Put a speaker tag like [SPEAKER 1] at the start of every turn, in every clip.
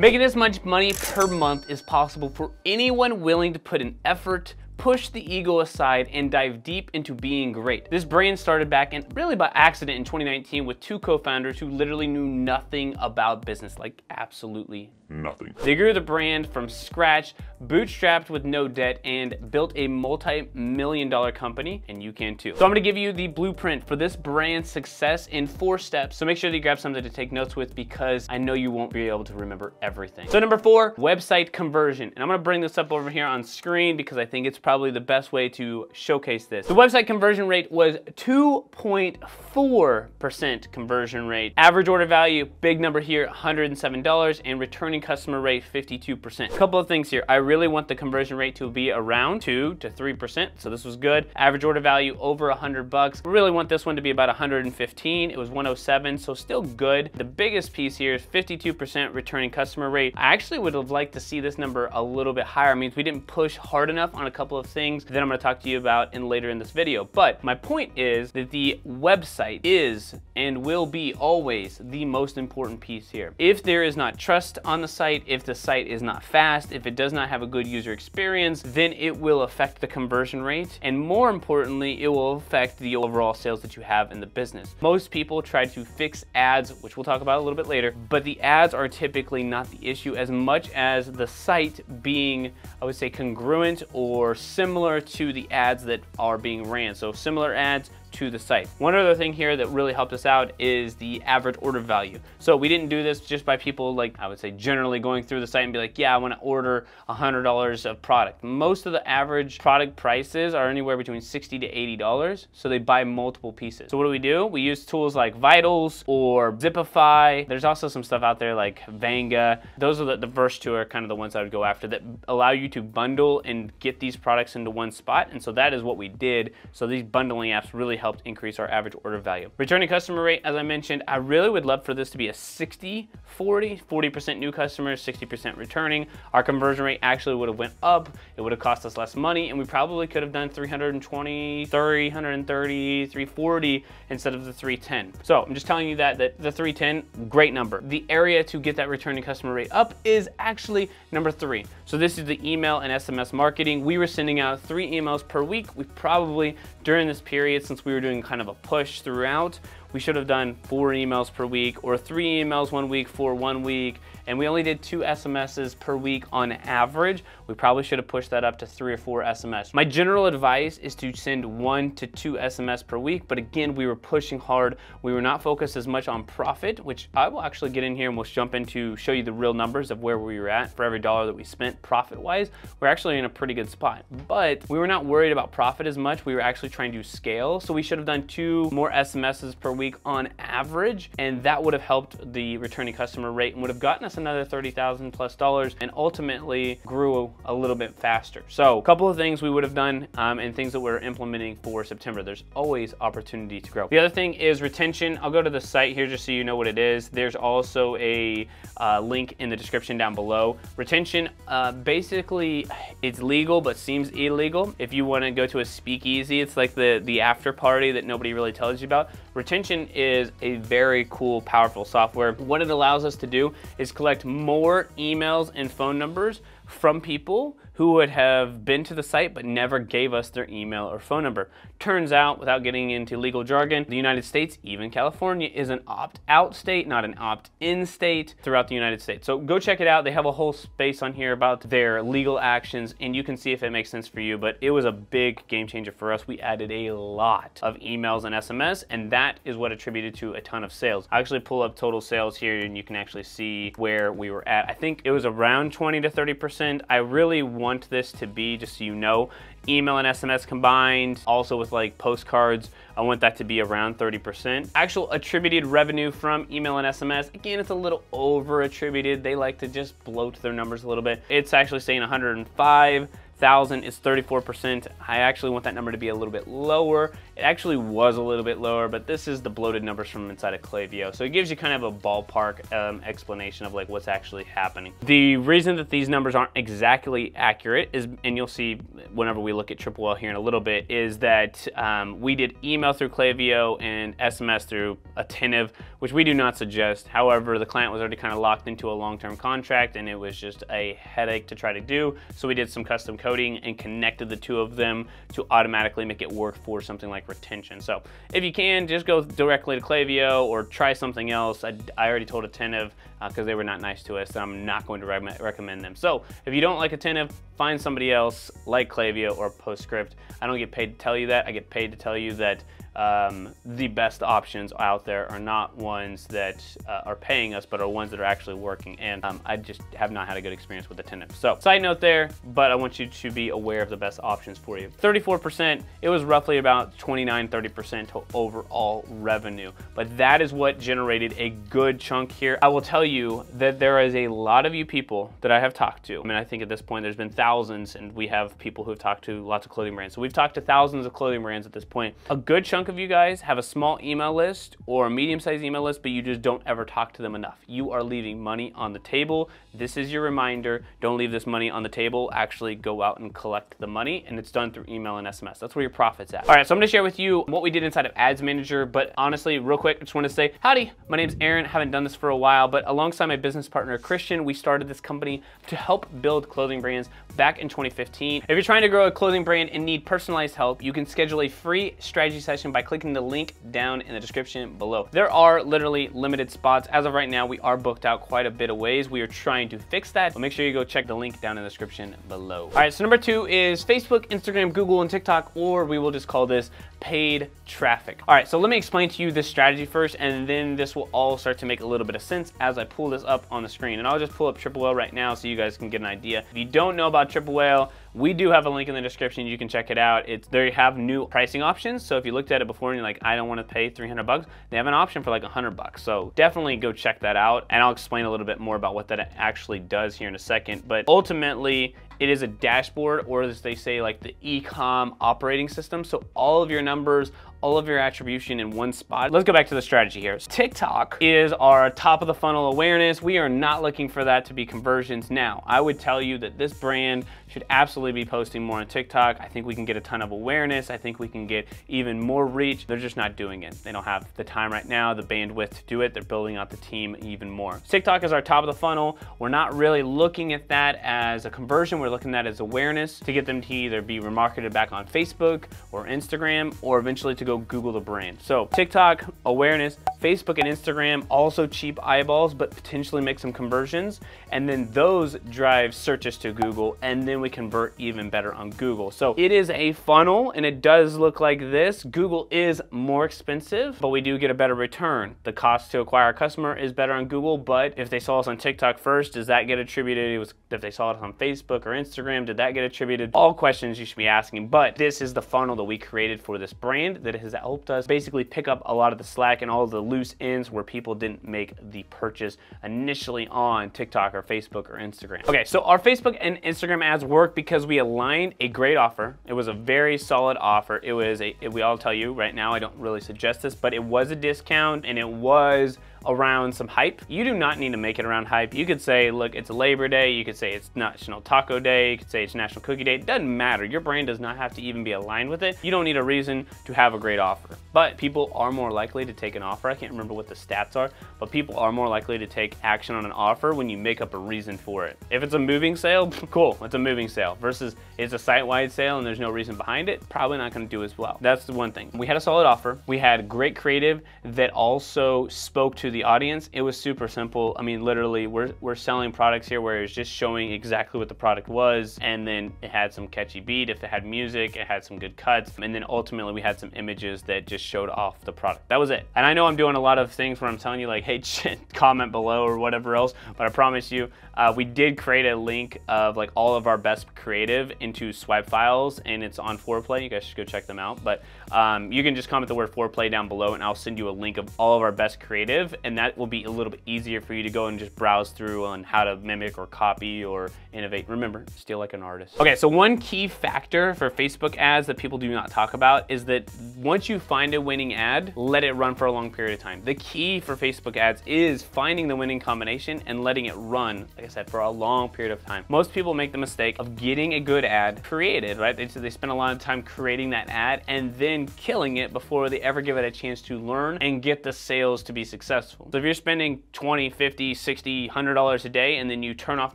[SPEAKER 1] Making this much money per month is possible for anyone willing to put an effort, push the ego aside and dive deep into being great. This brand started back in really by accident in 2019 with two co-founders who literally knew nothing about business, like absolutely
[SPEAKER 2] nothing.
[SPEAKER 1] They grew the brand from scratch, bootstrapped with no debt, and built a multi-million dollar company, and you can too. So I'm gonna give you the blueprint for this brand's success in four steps. So make sure that you grab something to take notes with because I know you won't be able to remember everything. So number four, website conversion. And I'm gonna bring this up over here on screen because I think it's probably the best way to showcase this. The website conversion rate was 2.4% conversion rate. Average order value, big number here, $107, and returning customer rate 52%. A couple of things here. I really want the conversion rate to be around 2 to 3%, so this was good. Average order value over 100 bucks. Really want this one to be about 115. It was 107, so still good. The biggest piece here is 52% returning customer rate. I actually would have liked to see this number a little bit higher. It means we didn't push hard enough on a couple of things that I'm gonna talk to you about in later in this video. But my point is that the website is and will be always the most important piece here. If there is not trust on the site, if the site is not fast, if it does not have a good user experience, then it will affect the conversion rate. And more importantly, it will affect the overall sales that you have in the business. Most people try to fix ads, which we'll talk about a little bit later, but the ads are typically not the issue as much as the site being, I would say, congruent or similar to the ads that are being ran. So similar ads to the site. One other thing here that really helped us out is the average order value. So we didn't do this just by people like, I would say generally going through the site and be like, yeah, I wanna order $100 of product. Most of the average product prices are anywhere between 60 to $80. So they buy multiple pieces. So what do we do? We use tools like Vitals or Zipify. There's also some stuff out there like Vanga. Those are the, the first two are kind of the ones I would go after that allow you to bundle and get these products into one spot. And so that is what we did. So these bundling apps really helped increase our average order value. Returning customer rate, as I mentioned, I really would love for this to be a 60, 40, 40% new customers, 60% returning. Our conversion rate actually would have went up. It would have cost us less money and we probably could have done 320, 330, 340 instead of the 310. So I'm just telling you that, that the 310, great number. The area to get that returning customer rate up is actually number three. So this is the email and SMS marketing. We were sending out three emails per week. We probably, during this period, since we were doing kind of a push throughout, we should have done four emails per week or three emails one week for one week and we only did two SMSs per week on average. We probably should have pushed that up to three or four SMS. My general advice is to send one to two SMS per week, but again, we were pushing hard. We were not focused as much on profit, which I will actually get in here and we'll jump into show you the real numbers of where we were at for every dollar that we spent profit-wise. We're actually in a pretty good spot, but we were not worried about profit as much. We were actually trying to scale, so we should have done two more SMSs per week on average, and that would have helped the returning customer rate and would have gotten us another 30,000 plus dollars and ultimately grew a little bit faster. So a couple of things we would have done um, and things that we're implementing for September. There's always opportunity to grow. The other thing is retention. I'll go to the site here just so you know what it is. There's also a uh, link in the description down below. Retention, uh, basically it's legal but seems illegal. If you wanna go to a speakeasy, it's like the, the after party that nobody really tells you about. Retention is a very cool, powerful software. What it allows us to do is collect more emails and phone numbers from people who would have been to the site but never gave us their email or phone number. Turns out, without getting into legal jargon, the United States, even California, is an opt-out state, not an opt-in state throughout the United States. So go check it out. They have a whole space on here about their legal actions and you can see if it makes sense for you, but it was a big game changer for us. We added a lot of emails and SMS and that is what attributed to a ton of sales. I actually pull up total sales here and you can actually see where we were at. I think it was around 20 to 30%. I really want this to be, just so you know, email and SMS combined, also with like postcards, I want that to be around 30%. Actual attributed revenue from email and SMS, again, it's a little over attributed. They like to just bloat their numbers a little bit. It's actually saying 105, thousand is 34%. I actually want that number to be a little bit lower. It actually was a little bit lower, but this is the bloated numbers from inside of Klaviyo. So it gives you kind of a ballpark um, explanation of like what's actually happening. The reason that these numbers aren't exactly accurate is, and you'll see whenever we look at Triple Whale here in a little bit, is that um, we did email through Klaviyo and SMS through Attentive, which we do not suggest. However, the client was already kind of locked into a long-term contract and it was just a headache to try to do. So we did some custom coding and connected the two of them to automatically make it work for something like retention. So if you can, just go directly to Klaviyo or try something else. I, I already told Attentive because uh, they were not nice to us. So I'm not going to re recommend them. So if you don't like Attentive, find somebody else like Klaviyo or PostScript. I don't get paid to tell you that. I get paid to tell you that um, the best options out there are not ones that uh, are paying us, but are ones that are actually working. And um, I just have not had a good experience with Attentive. So side note there, but I want you to be aware of the best options for you. 34%, it was roughly about 29, 30% to overall revenue. But that is what generated a good chunk here. I will tell you that there is a lot of you people that I have talked to. I mean, I think at this point there's been thousands and we have people who have talked to lots of clothing brands. So we've talked to thousands of clothing brands at this point. A good chunk chunk of you guys have a small email list or a medium-sized email list, but you just don't ever talk to them enough. You are leaving money on the table. This is your reminder. Don't leave this money on the table. Actually go out and collect the money, and it's done through email and SMS. That's where your profit's at. All right, so I'm gonna share with you what we did inside of Ads Manager, but honestly, real quick, I just wanna say, howdy, my name's Aaron. I haven't done this for a while, but alongside my business partner, Christian, we started this company to help build clothing brands back in 2015. If you're trying to grow a clothing brand and need personalized help, you can schedule a free strategy session by clicking the link down in the description below. There are literally limited spots. As of right now, we are booked out quite a bit of ways. We are trying to fix that, but make sure you go check the link down in the description below. All right, so number two is Facebook, Instagram, Google, and TikTok, or we will just call this paid traffic. All right, so let me explain to you this strategy first, and then this will all start to make a little bit of sense as I pull this up on the screen. And I'll just pull up Triple Whale right now so you guys can get an idea. If you don't know about Triple Whale, we do have a link in the description. You can check it out. It's they have new pricing options. So if you looked at it before and you're like, I don't want to pay 300 bucks, they have an option for like 100 bucks. So definitely go check that out. And I'll explain a little bit more about what that actually does here in a second. But ultimately, it is a dashboard or as they say like the ecom operating system so all of your numbers all of your attribution in one spot. Let's go back to the strategy here. so TikTok is our top of the funnel awareness. We are not looking for that to be conversions now. I would tell you that this brand should absolutely be posting more on TikTok. I think we can get a ton of awareness. I think we can get even more reach. They're just not doing it. They don't have the time right now, the bandwidth to do it. They're building out the team even more. TikTok is our top of the funnel. We're not really looking at that as a conversion. We're looking at is awareness to get them to either be remarketed back on Facebook or Instagram or eventually to go Google the brand. So TikTok, awareness, Facebook and Instagram, also cheap eyeballs, but potentially make some conversions. And then those drive searches to Google and then we convert even better on Google. So it is a funnel and it does look like this. Google is more expensive, but we do get a better return. The cost to acquire a customer is better on Google, but if they saw us on TikTok first, does that get attributed? It was if they saw it on Facebook or Instagram, did that get attributed? All questions you should be asking, but this is the funnel that we created for this brand that has helped us basically pick up a lot of the slack and all the loose ends where people didn't make the purchase initially on TikTok or Facebook or Instagram. Okay, so our Facebook and Instagram ads work because we aligned a great offer. It was a very solid offer. It was a, we all tell you right now, I don't really suggest this, but it was a discount and it was around some hype. You do not need to make it around hype. You could say, look, it's Labor Day. You could say it's National Taco Day. You could say it's National Cookie Day. It doesn't matter. Your brand does not have to even be aligned with it. You don't need a reason to have a great offer. But people are more likely to take an offer. I can't remember what the stats are, but people are more likely to take action on an offer when you make up a reason for it. If it's a moving sale, cool, it's a moving sale. Versus it's a site-wide sale and there's no reason behind it, probably not gonna do as well. That's the one thing. We had a solid offer. We had great creative that also spoke to the audience, it was super simple. I mean, literally, we're, we're selling products here where it's just showing exactly what the product was, and then it had some catchy beat. If it had music, it had some good cuts, and then ultimately we had some images that just showed off the product. That was it. And I know I'm doing a lot of things where I'm telling you like, hey, comment below or whatever else, but I promise you, uh, we did create a link of like all of our best creative into swipe files, and it's on Foreplay. You guys should go check them out. But um, you can just comment the word Foreplay down below, and I'll send you a link of all of our best creative, and that will be a little bit easier for you to go and just browse through on how to mimic or copy or innovate. Remember, steal like an artist. Okay, so one key factor for Facebook ads that people do not talk about is that once you find a winning ad, let it run for a long period of time. The key for Facebook ads is finding the winning combination and letting it run, like I said, for a long period of time. Most people make the mistake of getting a good ad created, right? They, they spend a lot of time creating that ad and then killing it before they ever give it a chance to learn and get the sales to be successful successful. So if you're spending 20, 50, 60, 100 dollars a day and then you turn off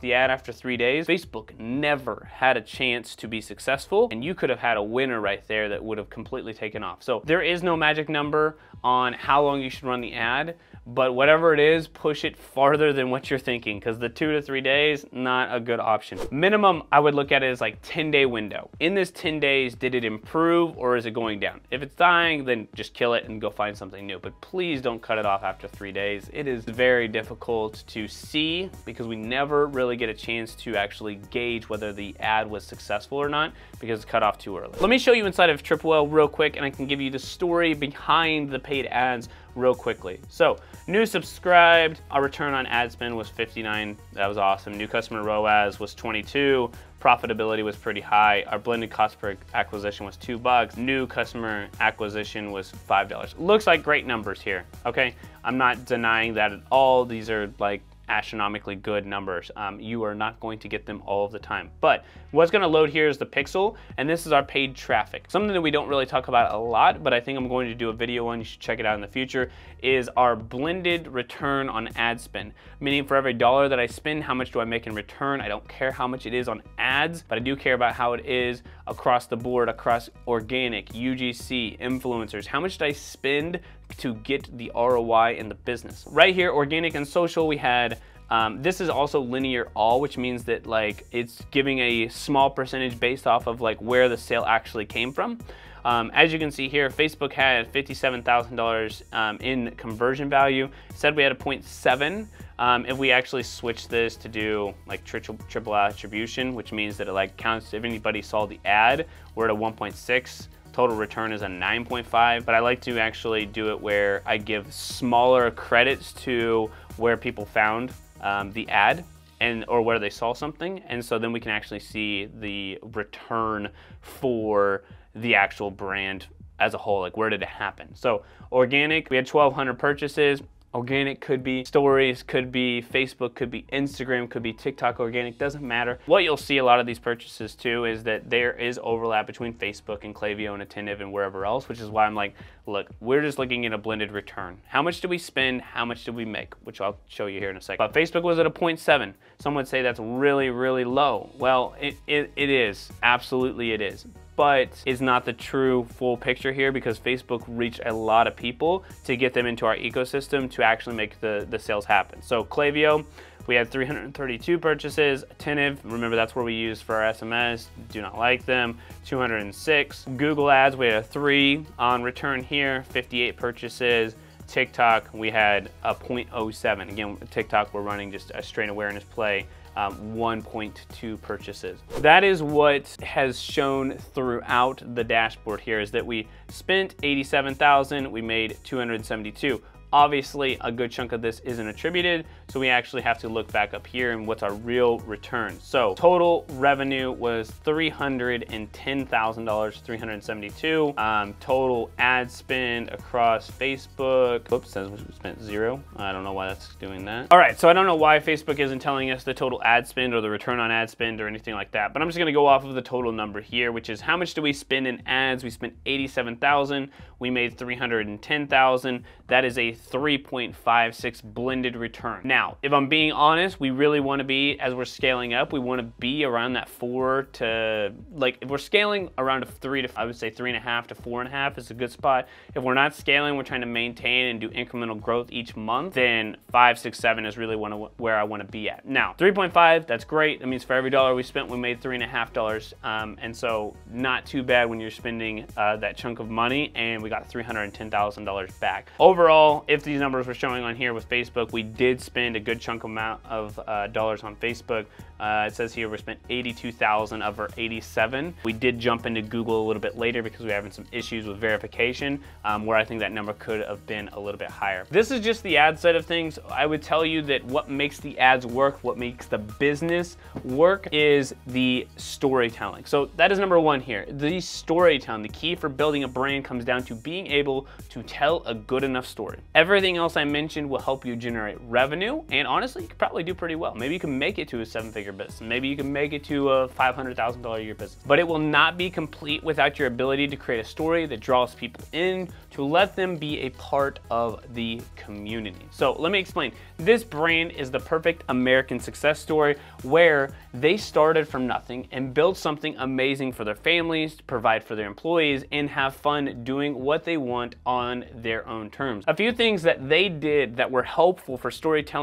[SPEAKER 1] the ad after 3 days, Facebook never had a chance to be successful and you could have had a winner right there that would have completely taken off. So there is no magic number on how long you should run the ad but whatever it is, push it farther than what you're thinking because the two to three days, not a good option. Minimum, I would look at it as like 10 day window. In this 10 days, did it improve or is it going down? If it's dying, then just kill it and go find something new. But please don't cut it off after three days. It is very difficult to see because we never really get a chance to actually gauge whether the ad was successful or not because it's cut off too early. Let me show you inside of Triple Whale real quick and I can give you the story behind the paid ads real quickly. So new subscribed, our return on ad spend was 59. That was awesome. New customer ROAS was 22. Profitability was pretty high. Our blended cost per acquisition was two bucks. New customer acquisition was $5. Looks like great numbers here, okay? I'm not denying that at all. These are like astronomically good numbers. Um, you are not going to get them all of the time. But what's gonna load here is the pixel, and this is our paid traffic. Something that we don't really talk about a lot, but I think I'm going to do a video on, you should check it out in the future, is our blended return on ad spend. Meaning for every dollar that I spend, how much do I make in return? I don't care how much it is on ads, but I do care about how it is across the board, across organic, UGC, influencers. How much did I spend to get the ROI in the business? Right here, organic and social, we had um, this is also linear all, which means that like it's giving a small percentage based off of like where the sale actually came from. Um, as you can see here, Facebook had $57,000 um, in conversion value. Said we had a 0.7. Um, if we actually switch this to do like triple, triple attribution, which means that it like counts if anybody saw the ad, we're at a 1.6 total return is a 9.5 but I like to actually do it where I give smaller credits to where people found um, the ad and or where they saw something. And so then we can actually see the return for the actual brand as a whole like where did it happen? So organic we had 1200 purchases Organic could be stories, could be Facebook, could be Instagram, could be TikTok organic, doesn't matter. What you'll see a lot of these purchases too is that there is overlap between Facebook and Klaviyo and Attentive and wherever else, which is why I'm like, look, we're just looking at a blended return. How much do we spend? How much do we make? Which I'll show you here in a second. But Facebook was at a 0.7. Some would say that's really, really low. Well, it, it, it is. Absolutely it is but is not the true full picture here because Facebook reached a lot of people to get them into our ecosystem to actually make the, the sales happen. So Klaviyo, we had 332 purchases. Attentive, remember that's where we use for our SMS. Do not like them. 206. Google Ads, we had a three on return here. 58 purchases. TikTok, we had a 0.07. Again, TikTok, we're running just a straight awareness play um, 1.2 purchases. That is what has shown throughout the dashboard here is that we spent 87,000, we made 272. Obviously, a good chunk of this isn't attributed, so we actually have to look back up here and what's our real return. So total revenue was $310,000, 372. Um, total ad spend across Facebook, oops, says we spent zero. I don't know why that's doing that. All right, so I don't know why Facebook isn't telling us the total ad spend or the return on ad spend or anything like that, but I'm just gonna go off of the total number here, which is how much do we spend in ads? We spent 87,000, we made 310,000. That is a 3.56 blended return. Now, if I'm being honest, we really want to be, as we're scaling up, we want to be around that four to, like, if we're scaling around a three to, I would say three and a half to four and a half is a good spot. If we're not scaling, we're trying to maintain and do incremental growth each month, then five, six, seven is really one of where I want to be at. Now, 3.5, that's great. That means for every dollar we spent, we made three and a half dollars. Um, and so not too bad when you're spending uh, that chunk of money and we got $310,000 back. Overall, if these numbers were showing on here with Facebook, we did spend a good chunk amount of uh, dollars on Facebook. Uh, it says here we spent 82,000 of our 87. We did jump into Google a little bit later because we are having some issues with verification, um, where I think that number could have been a little bit higher. This is just the ad side of things. I would tell you that what makes the ads work, what makes the business work is the storytelling. So that is number one here. The storytelling, the key for building a brand comes down to being able to tell a good enough story. Everything else I mentioned will help you generate revenue and honestly, you could probably do pretty well. Maybe you can make it to a seven-figure business. Maybe you can make it to a $500,000 a year business. But it will not be complete without your ability to create a story that draws people in, to let them be a part of the community. So let me explain. This brand is the perfect American success story where they started from nothing and built something amazing for their families, to provide for their employees, and have fun doing what they want on their own terms. A few things that they did that were helpful for storytelling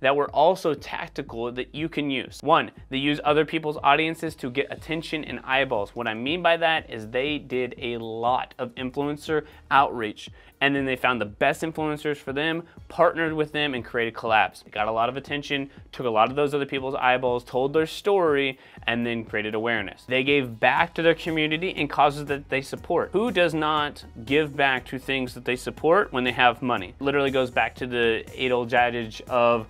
[SPEAKER 1] that were also tactical that you can use. One, they use other people's audiences to get attention and eyeballs. What I mean by that is they did a lot of influencer outreach and then they found the best influencers for them, partnered with them, and created collabs. They got a lot of attention, took a lot of those other people's eyeballs, told their story, and then created awareness. They gave back to their community and causes that they support. Who does not give back to things that they support when they have money? Literally goes back to the age old adage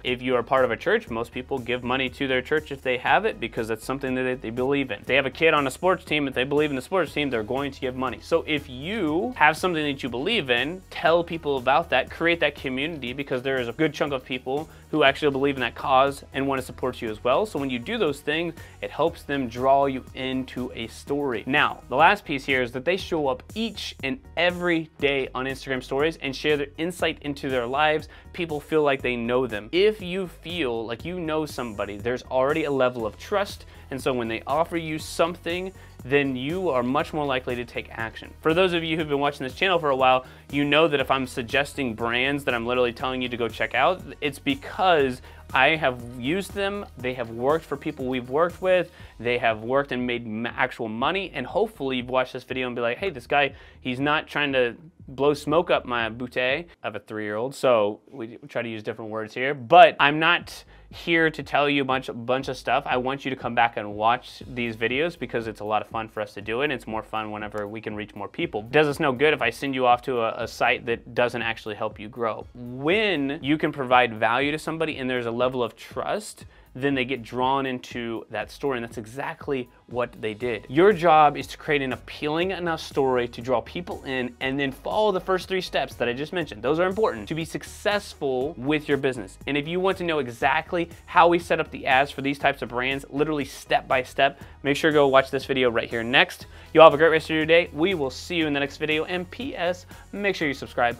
[SPEAKER 1] if you are part of a church, most people give money to their church if they have it because that's something that they believe in. If they have a kid on a sports team, if they believe in the sports team, they're going to give money. So if you have something that you believe in, tell people about that, create that community because there is a good chunk of people who actually believe in that cause and want to support you as well. So when you do those things, it helps them draw you into a story. Now, the last piece here is that they show up each and every day on Instagram stories and share their insight into their lives. People feel like they know them. If you feel like you know somebody, there's already a level of trust. And so when they offer you something then you are much more likely to take action. For those of you who've been watching this channel for a while, you know that if I'm suggesting brands that I'm literally telling you to go check out, it's because I have used them, they have worked for people we've worked with, they have worked and made actual money, and hopefully you've watched this video and be like, hey, this guy, he's not trying to blow smoke up my bootay. I have a three-year-old, so we try to use different words here, but I'm not here to tell you a bunch, bunch of stuff. I want you to come back and watch these videos because it's a lot of fun for us to do it. It's more fun whenever we can reach more people. Does us no good if I send you off to a, a site that doesn't actually help you grow. When you can provide value to somebody and there's a level of trust, then they get drawn into that story. And that's exactly what they did. Your job is to create an appealing enough story to draw people in and then follow the first three steps that I just mentioned. Those are important to be successful with your business. And if you want to know exactly how we set up the ads for these types of brands, literally step by step, make sure to go watch this video right here next. You all have a great rest of your day. We will see you in the next video. And P.S. Make sure you subscribe.